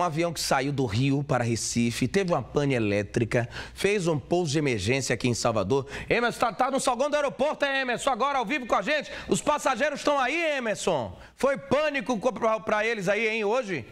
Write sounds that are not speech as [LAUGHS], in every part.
Um avião que saiu do Rio para Recife, teve uma pane elétrica, fez um pouso de emergência aqui em Salvador. Emerson, tá, tá no salgão do aeroporto, hein, Emerson? Agora ao vivo com a gente. Os passageiros estão aí, Emerson. Foi pânico para eles aí, hein, hoje?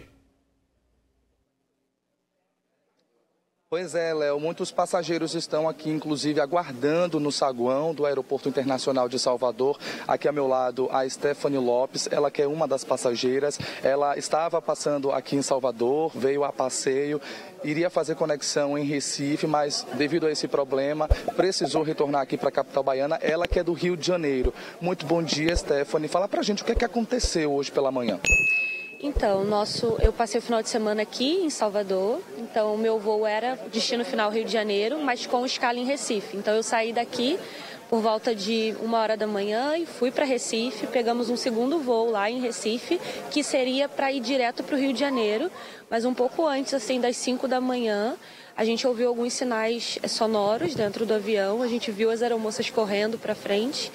Pois é, Léo. Muitos passageiros estão aqui, inclusive, aguardando no saguão do Aeroporto Internacional de Salvador. Aqui ao meu lado, a Stephanie Lopes, ela que é uma das passageiras. Ela estava passando aqui em Salvador, veio a passeio, iria fazer conexão em Recife, mas devido a esse problema, precisou retornar aqui para a capital baiana. Ela que é do Rio de Janeiro. Muito bom dia, Stephanie. Fala pra gente o que, é que aconteceu hoje pela manhã. Então, nosso, eu passei o final de semana aqui em Salvador, então o meu voo era destino final Rio de Janeiro, mas com escala em Recife. Então eu saí daqui por volta de uma hora da manhã e fui para Recife. Pegamos um segundo voo lá em Recife, que seria para ir direto para o Rio de Janeiro, mas um pouco antes, assim, das 5 da manhã, a gente ouviu alguns sinais sonoros dentro do avião, a gente viu as aeromoças correndo para frente.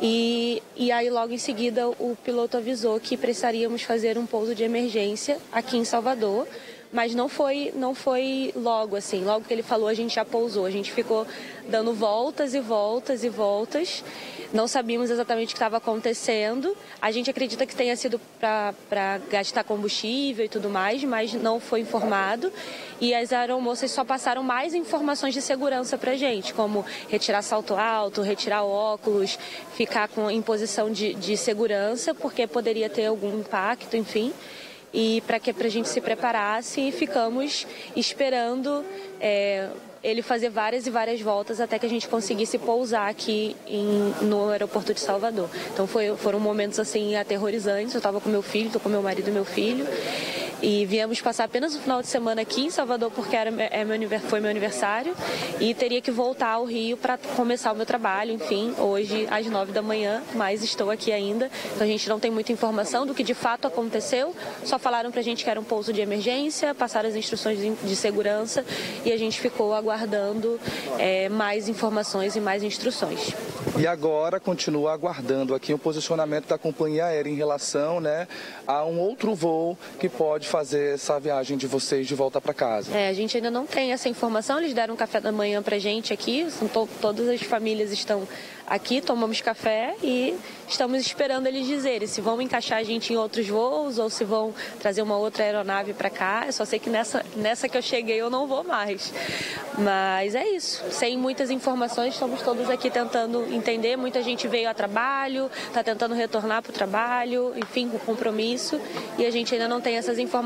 E, e aí, logo em seguida, o piloto avisou que precisaríamos fazer um pouso de emergência aqui em Salvador mas não foi, não foi logo assim. Logo que ele falou, a gente já pousou. A gente ficou dando voltas e voltas e voltas. Não sabíamos exatamente o que estava acontecendo. A gente acredita que tenha sido para gastar combustível e tudo mais, mas não foi informado. E as aeromoças só passaram mais informações de segurança para a gente, como retirar salto alto, retirar óculos, ficar com, em posição de, de segurança, porque poderia ter algum impacto, enfim e para que a gente se preparasse e ficamos esperando é, ele fazer várias e várias voltas até que a gente conseguisse pousar aqui em, no aeroporto de Salvador. Então foi, foram momentos assim aterrorizantes. Eu estava com meu filho, estou com meu marido e meu filho e viemos passar apenas o final de semana aqui em Salvador porque era, é meu, foi meu aniversário. E teria que voltar ao Rio para começar o meu trabalho, enfim, hoje às nove da manhã, mas estou aqui ainda, então a gente não tem muita informação do que de fato aconteceu, só falaram para a gente que era um pouso de emergência, passaram as instruções de, segurança e a gente ficou aguardando é, mais informações e mais instruções. E agora continua aguardando aqui o posicionamento da companhia aérea em relação né, a um outro voo que pode fazer essa viagem de vocês de volta para casa. É, a gente ainda não tem essa informação, eles deram um café da manhã para gente aqui, to todas as famílias estão aqui, tomamos café e estamos esperando eles dizerem se vão encaixar a gente em outros voos ou se vão trazer uma outra aeronave para cá. Eu só sei que nessa, nessa que eu cheguei eu não vou mais. Mas é isso. Sem muitas informações, estamos todos aqui tentando entender. Muita gente veio a trabalho, está tentando retornar para o trabalho, enfim, com compromisso, e a gente ainda não tem essas informações.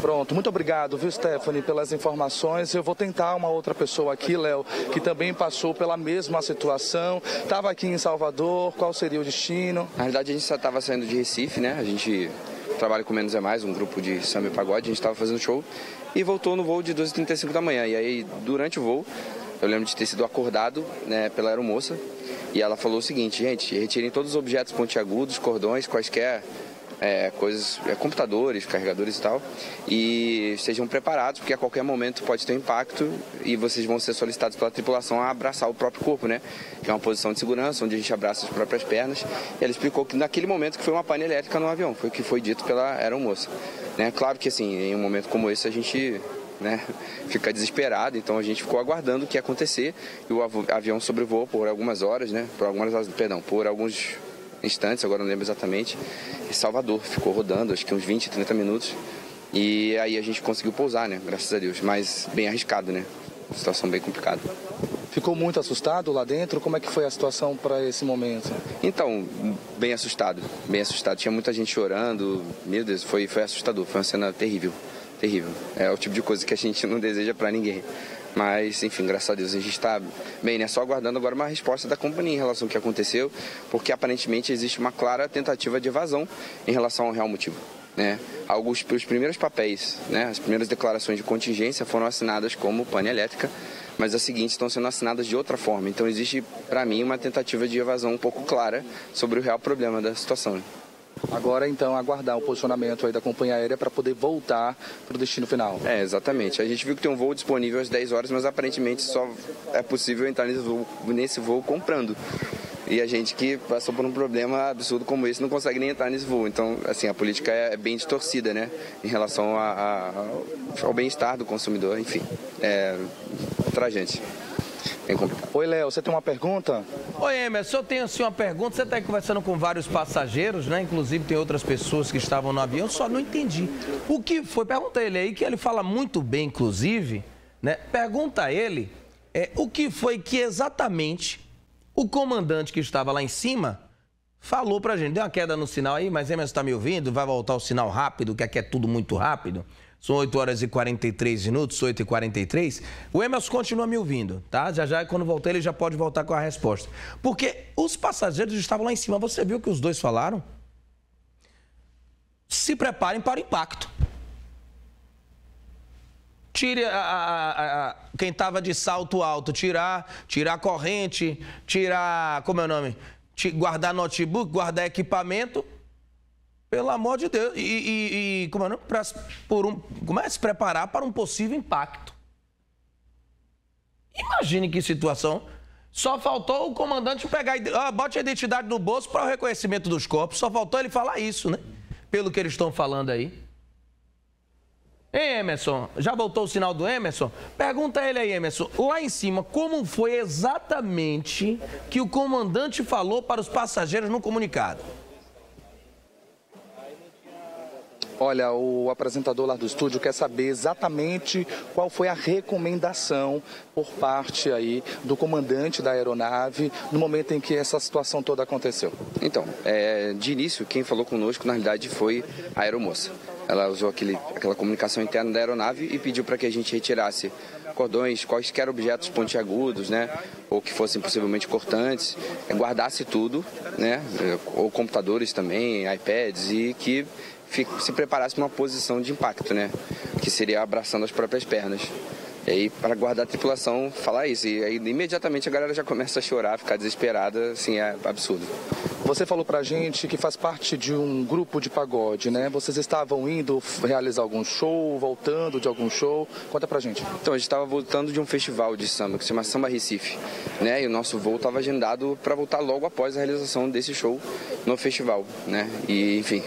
Pronto, muito obrigado, viu, Stephanie, pelas informações. Eu vou tentar uma outra pessoa aqui, Léo, que também passou pela mesma situação. Estava aqui em Salvador, qual seria o destino? Na verdade, a gente só estava saindo de Recife, né? A gente trabalha com Menos é Mais, um grupo de samba e pagode, a gente estava fazendo show e voltou no voo de 12h35 da manhã. E aí, durante o voo, eu lembro de ter sido acordado né, pela aeromoça e ela falou o seguinte, gente, retirem todos os objetos pontiagudos, cordões, quaisquer é, coisas, é, computadores, carregadores e tal, e estejam preparados, porque a qualquer momento pode ter um impacto e vocês vão ser solicitados pela tripulação a abraçar o próprio corpo, né? Que é uma posição de segurança, onde a gente abraça as próprias pernas. E ela explicou que naquele momento que foi uma pane elétrica no avião, foi o que foi dito pela aeromoça. Né? Claro que assim, em um momento como esse a gente né, [LAUGHS] fica desesperado, então a gente ficou aguardando o que ia acontecer e o avião sobrevoou por algumas horas, né, por algumas perdão, por alguns instantes, agora não lembro exatamente, e Salvador. Ficou rodando, acho que uns 20, 30 minutos. E aí a gente conseguiu pousar, né? Graças a Deus. Mas bem arriscado, né? Situação bem complicada. Ficou muito assustado lá dentro? Como é que foi a situação para esse momento? Então, bem assustado, bem assustado. Tinha muita gente chorando. Meu Deus, foi, foi assustador. Foi uma cena terrível, terrível. É o tipo de coisa que a gente [LAUGHS] não deseja para ninguém. Mas, enfim, graças a Deus a gente está bem, né? Só aguardando agora uma resposta da companhia em relação ao que aconteceu, porque aparentemente existe uma clara tentativa de evasão em relação ao real motivo. Né? Alguns, os primeiros papéis, né? as primeiras declarações de contingência foram assinadas como pane elétrica, mas as seguintes estão sendo assinadas de outra forma. Então existe, para mim, uma tentativa de evasão um pouco clara sobre o real problema da situação. Agora, então, aguardar o posicionamento aí da companhia aérea para poder voltar para o destino final. É, exatamente. A gente viu que tem um voo disponível às 10 horas, mas aparentemente só é possível entrar nesse voo, nesse voo comprando. E a gente que passou por um problema absurdo como esse não consegue nem entrar nesse voo. Então, assim, a política é bem distorcida, né? Em relação a, a, ao bem-estar do consumidor, enfim. É tragente. Oi, Léo, você tem uma pergunta? Oi, Emerson, eu tenho assim uma pergunta. Você está aí conversando com vários passageiros, né? Inclusive tem outras pessoas que estavam no avião, só não entendi. O que foi? Pergunta ele aí, que ele fala muito bem, inclusive, né? Pergunta a ele é, o que foi que exatamente o comandante que estava lá em cima falou pra gente. Deu uma queda no sinal aí, mas Emerson está me ouvindo? Vai voltar o sinal rápido, que aqui é tudo muito rápido. São 8 horas e 43 minutos, 8 e 43. O Emerson continua me ouvindo, tá? Já já, quando voltar, ele já pode voltar com a resposta. Porque os passageiros estavam lá em cima. Você viu o que os dois falaram? Se preparem para o impacto. Tire a, a, a, quem estava de salto alto, tirar, tirar a corrente, tirar, como é o nome? Guardar notebook, guardar equipamento pelo amor de Deus. E, e, e como, é, pra, por um, como é se preparar para um possível impacto. Imagine que situação. Só faltou o comandante pegar. Ah, bote a identidade no bolso para o reconhecimento dos corpos. Só faltou ele falar isso, né? Pelo que eles estão falando aí. Ei, Emerson, já voltou o sinal do Emerson? Pergunta ele aí, Emerson, lá em cima, como foi exatamente que o comandante falou para os passageiros no comunicado? Olha, o apresentador lá do estúdio quer saber exatamente qual foi a recomendação por parte aí do comandante da aeronave no momento em que essa situação toda aconteceu. Então, é, de início, quem falou conosco, na realidade, foi a aeromoça. Ela usou aquele, aquela comunicação interna da aeronave e pediu para que a gente retirasse cordões, quaisquer objetos pontiagudos, né, ou que fossem possivelmente cortantes, guardasse tudo, né, ou computadores também, iPads, e que se preparasse para uma posição de impacto, né? Que seria abraçando as próprias pernas. E aí, para guardar a tripulação, falar isso. E aí, imediatamente a galera já começa a chorar, ficar desesperada, assim, é absurdo. Você falou pra gente que faz parte de um grupo de pagode, né? Vocês estavam indo realizar algum show, voltando de algum show. Conta pra gente. Então, a gente estava voltando de um festival de samba que se chama Samba Recife, né? E o nosso voo estava agendado para voltar logo após a realização desse show no festival, né? E, enfim,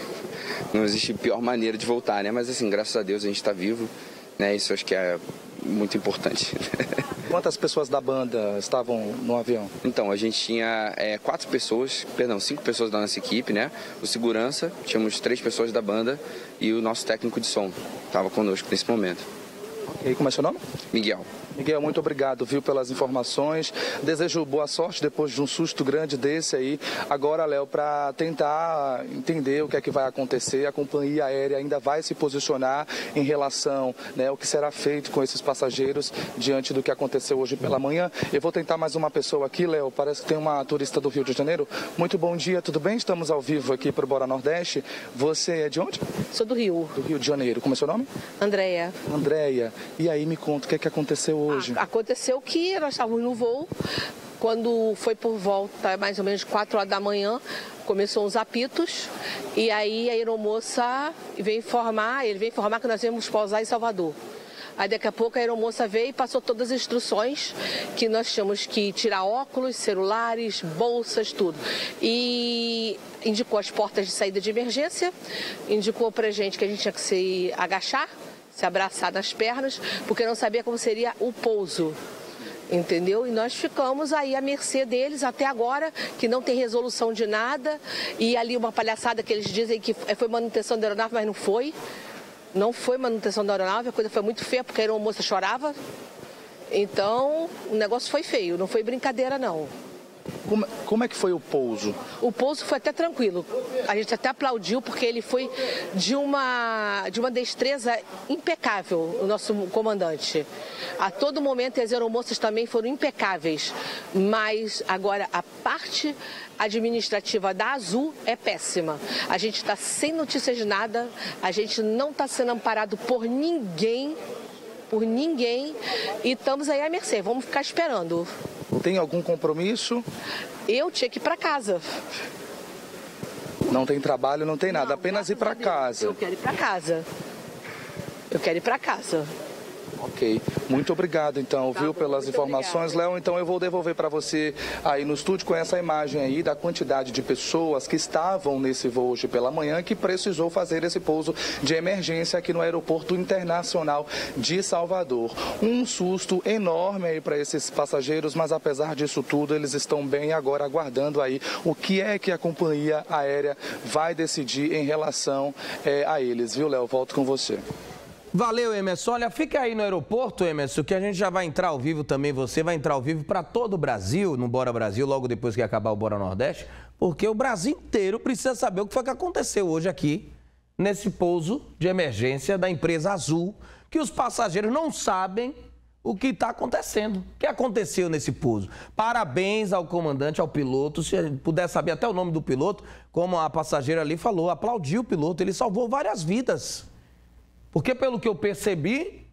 não existe pior maneira de voltar, né? Mas assim, graças a Deus a gente está vivo, né? Isso acho que é muito importante. [LAUGHS] Quantas pessoas da banda estavam no avião? Então, a gente tinha é, quatro pessoas, perdão, cinco pessoas da nossa equipe, né? O segurança, tínhamos três pessoas da banda e o nosso técnico de som estava conosco nesse momento. E como é seu nome? Miguel. Miguel, muito obrigado, viu, pelas informações. Desejo boa sorte depois de um susto grande desse aí. Agora, Léo, para tentar entender o que é que vai acontecer, a companhia aérea ainda vai se posicionar em relação né, ao que será feito com esses passageiros diante do que aconteceu hoje pela manhã. Eu vou tentar mais uma pessoa aqui, Léo. Parece que tem uma turista do Rio de Janeiro. Muito bom dia, tudo bem? Estamos ao vivo aqui para o Bora Nordeste. Você é de onde? Sou do Rio. Do Rio de Janeiro. Como é seu nome? Andréia. Andréia. E aí, me conta o que é que aconteceu hoje? Aconteceu que nós estávamos no voo, quando foi por volta mais ou menos 4 horas da manhã, começou os apitos e aí a aeromoça veio informar, ele veio informar que nós íamos pousar em Salvador. Aí daqui a pouco a aeromoça veio e passou todas as instruções que nós tínhamos que tirar óculos, celulares, bolsas, tudo. E indicou as portas de saída de emergência, indicou pra gente que a gente tinha que se agachar se abraçar nas pernas, porque não sabia como seria o pouso. Entendeu? E nós ficamos aí à mercê deles até agora, que não tem resolução de nada. E ali uma palhaçada que eles dizem que foi manutenção da aeronave, mas não foi. Não foi manutenção da aeronave, a coisa foi muito feia, porque a moça chorava. Então, o negócio foi feio, não foi brincadeira não. Como, como, é que foi o pouso? O pouso foi até tranquilo. A gente até aplaudiu porque ele foi de uma, de uma destreza impecável, o nosso comandante. A todo momento as aeromoças também foram impecáveis. Mas agora a parte administrativa da Azul é péssima. A gente está sem notícias de nada, a gente não está sendo amparado por ninguém, por ninguém, e estamos aí à mercê. Vamos ficar esperando. Tem algum compromisso? Eu tinha que ir para casa. Não tem trabalho, não tem nada, não, apenas ir para casa. Eu quero ir para casa. Eu quero ir para casa. Ok. Muito obrigado, então, tá viu, pelas informações. Léo, então eu vou devolver para você aí no estúdio com essa imagem aí da quantidade de pessoas que estavam nesse voo hoje pela manhã que precisou fazer esse pouso de emergência aqui no Aeroporto Internacional de Salvador. Um susto enorme aí para esses passageiros, mas apesar disso tudo, eles estão bem agora aguardando aí o que é que a companhia aérea vai decidir em relação é, a eles, viu, Léo? Volto com você. Valeu, Emerson. Olha, fica aí no aeroporto, Emerson, que a gente já vai entrar ao vivo também. Você vai entrar ao vivo para todo o Brasil, no Bora Brasil, logo depois que acabar o Bora Nordeste, porque o Brasil inteiro precisa saber o que foi que aconteceu hoje aqui, nesse pouso de emergência da empresa Azul, que os passageiros não sabem o que está acontecendo. O que aconteceu nesse pouso? Parabéns ao comandante, ao piloto. Se puder saber até o nome do piloto, como a passageira ali falou, aplaudiu o piloto, ele salvou várias vidas. Porque, pelo que eu percebi,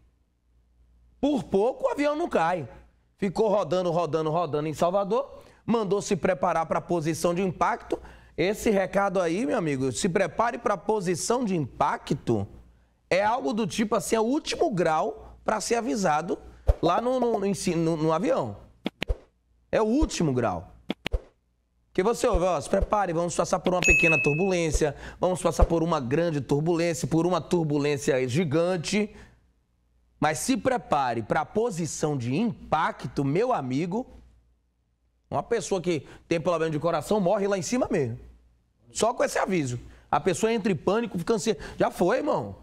por pouco o avião não cai. Ficou rodando, rodando, rodando em Salvador, mandou se preparar para a posição de impacto. Esse recado aí, meu amigo, se prepare para a posição de impacto, é algo do tipo assim, é o último grau para ser avisado lá no, no, no, no avião. É o último grau. Que você ouve, ó, se prepare, vamos passar por uma pequena turbulência, vamos passar por uma grande turbulência, por uma turbulência gigante. Mas se prepare para a posição de impacto, meu amigo. Uma pessoa que tem problema de coração morre lá em cima mesmo. Só com esse aviso. A pessoa entra em pânico, fica ansiosa. Já foi, irmão.